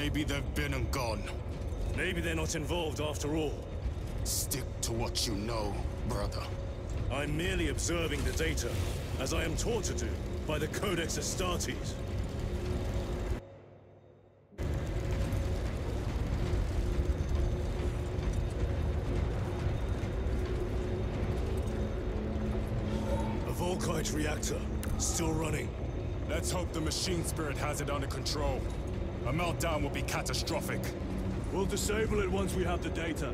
Maybe they've been and gone. Maybe they're not involved after all. Stick to what you know, brother. I'm merely observing the data, as I am taught to do by the Codex Astartes. A Volkite reactor, still running. Let's hope the machine spirit has it under control. A meltdown would be catastrophic. We'll disable it once we have the data.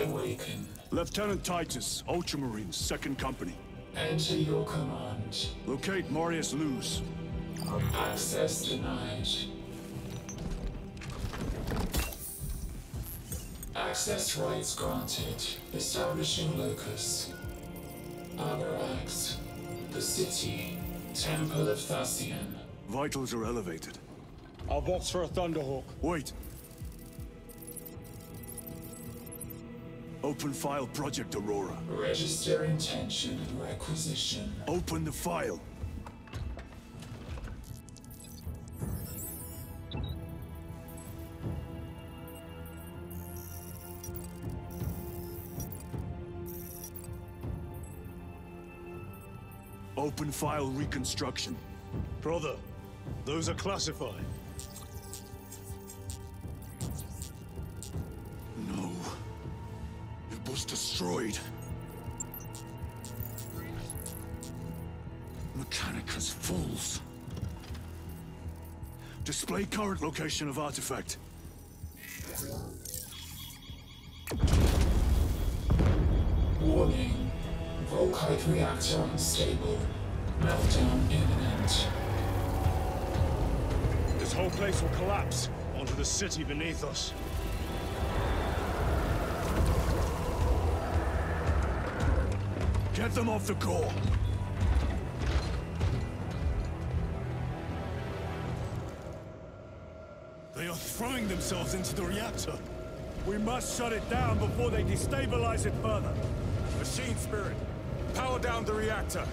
I awaken. Lieutenant Titus, Ultramarines, 2nd Company. Enter your command. Locate Marius Luz. Access denied. Access rights granted. Establishing locus. Avarax. The city. Temple of Thasian. Vitals are elevated. I'll box for a Thunderhawk. Wait. Open file Project Aurora. Register intention and requisition. Open the file. Open file reconstruction. Brother, those are classified. Mechanicus fools. Display current location of artifact. Warning. Volkite reactor unstable. Meltdown imminent. This whole place will collapse onto the city beneath us. Get them off the core. They are throwing themselves into the reactor. We must shut it down before they destabilize it further. Machine spirit, power down the reactor.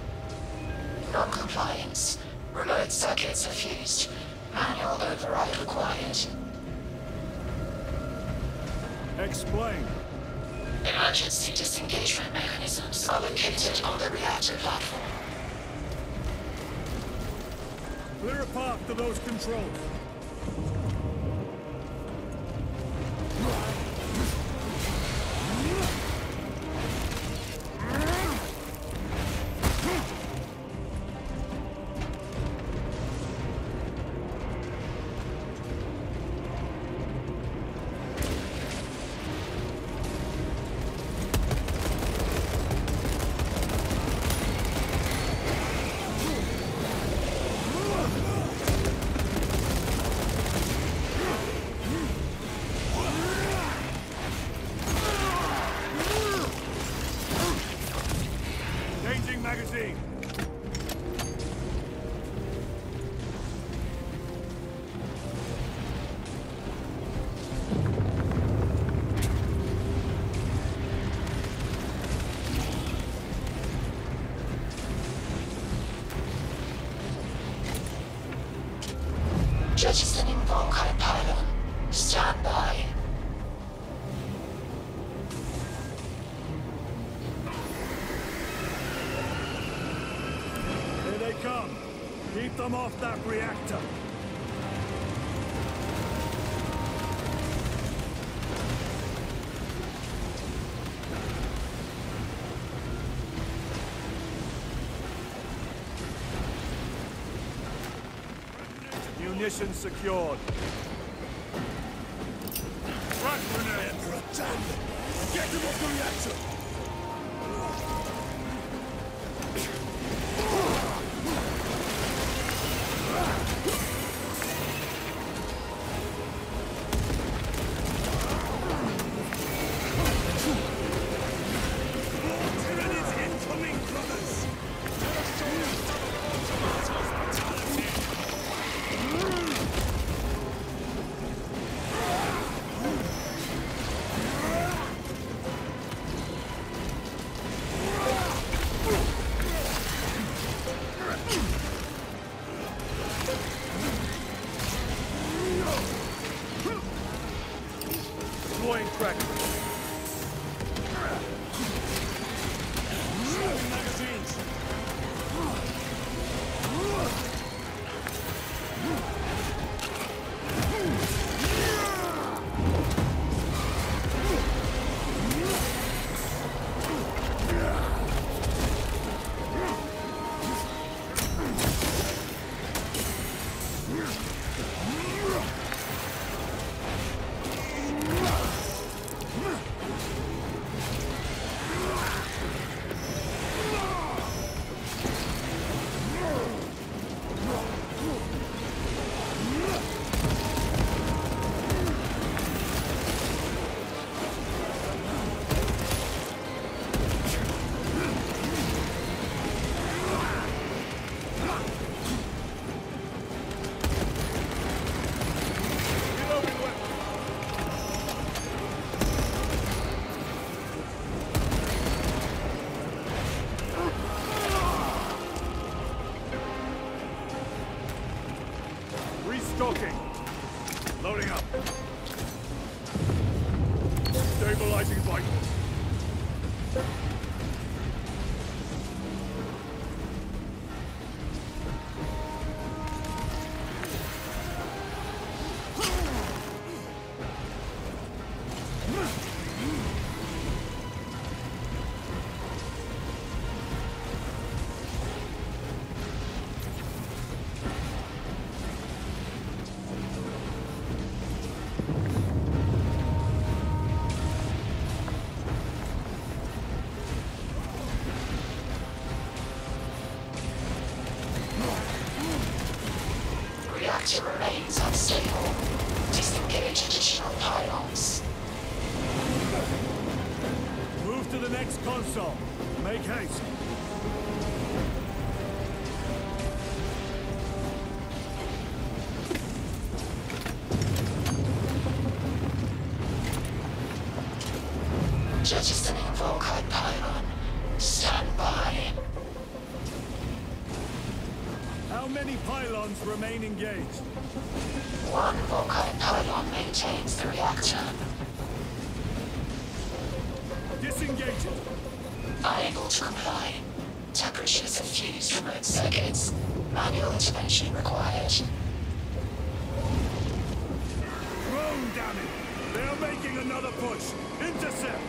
Non-compliance. Remote circuits are fused. Manual override required. Explain. Emergency disengagement mechanisms are located on the reactor platform. Clear a path to those controls. Jettisoning Munitions secured. Front grenade! Get him off the reactor! enjoying practice. Reactor remains unstable. Disengage additional pylons. Move to the next console. Make haste. Many pylons remain engaged? One Volkite pylon maintains the reactor. Disengage it. Unable to comply. Temperatures have fused remote circuits. Manual intervention required. Drone, damn it! They are making another push. Intercept!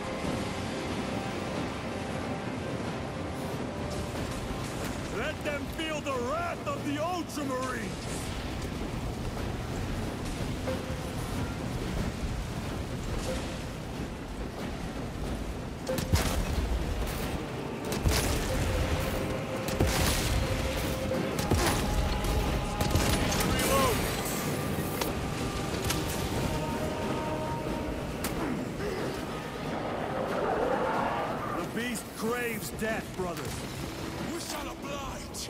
Them feel the wrath of the Ultramarines! Death, brothers. Shall oblige!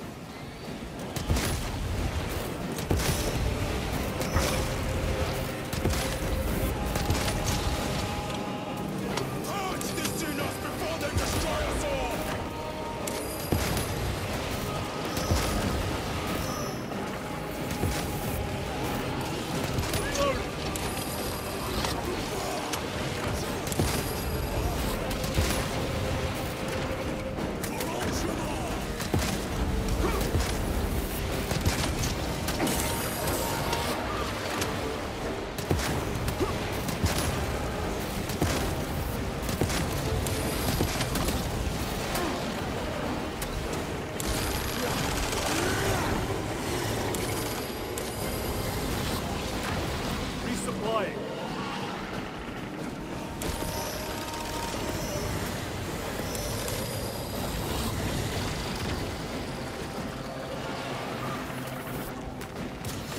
flying.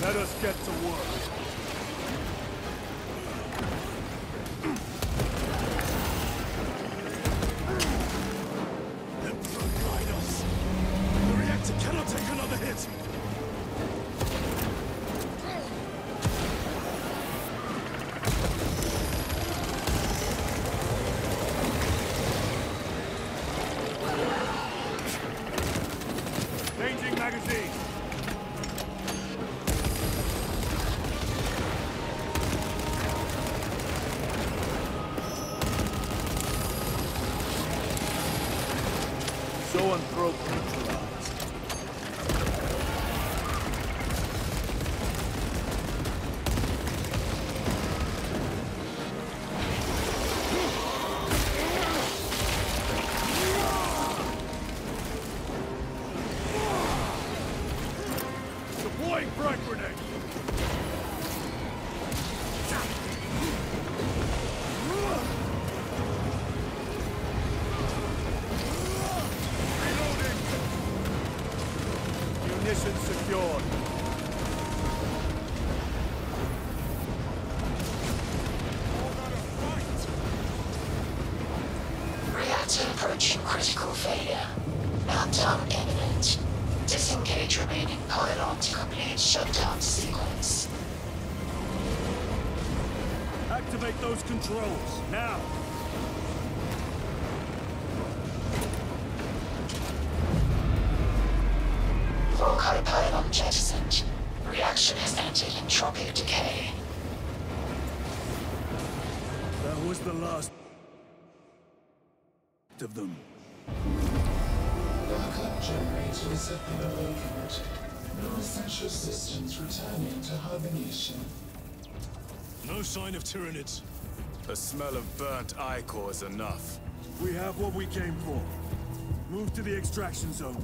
Let us get to work. Munitions secured. Reactor approaching critical failure. Meltdown imminent. Disengage remaining pylon to complete shutdown sequence. Activate those controls, now! Volkite pylon jettisoned. Reaction has entered entropic decay. That was the last of them. Backup generators have been awakened. No essential systems returning to hibernation. No sign of Tyranids. The smell of burnt ichor is enough. We have what we came for. Move to the extraction zone.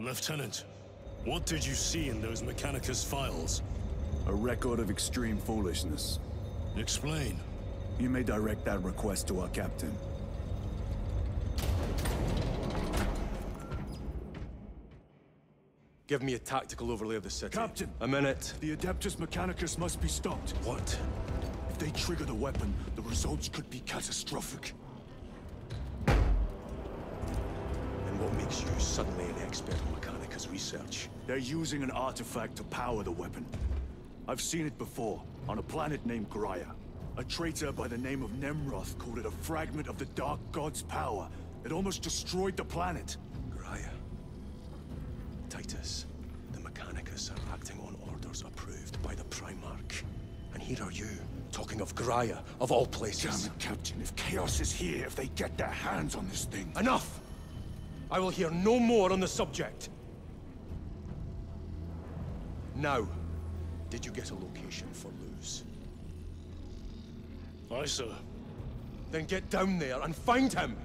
Lieutenant, what did you see in those Mechanicus files? A record of extreme foolishness. Explain. You may direct that request to our captain. Give me a tactical overlay of the city. Captain! A minute. The Adeptus Mechanicus must be stopped. What? If they trigger the weapon, the results could be catastrophic. What makes you suddenly an expert on Mechanicus research? They're using an artifact to power the weapon. I've seen it before, on a planet named Graia. A traitor by the name of Nemeroth called it a fragment of the Dark God's power. It almost destroyed the planet. Graia. Titus, the Mechanicus are acting on orders approved by the Primarch. And here are you, talking of Graia, of all places. Damn it, Captain. If Chaos is here, if they get their hands on this thing... Enough! I will hear no more on the subject. Now, did you get a location for Luz? Aye, sir. Then get down there and find him!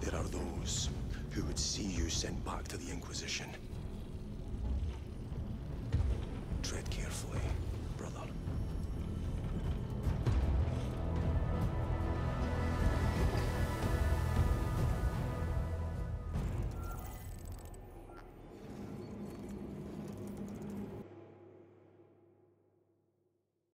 There are those who would see you sent back to the Inquisition.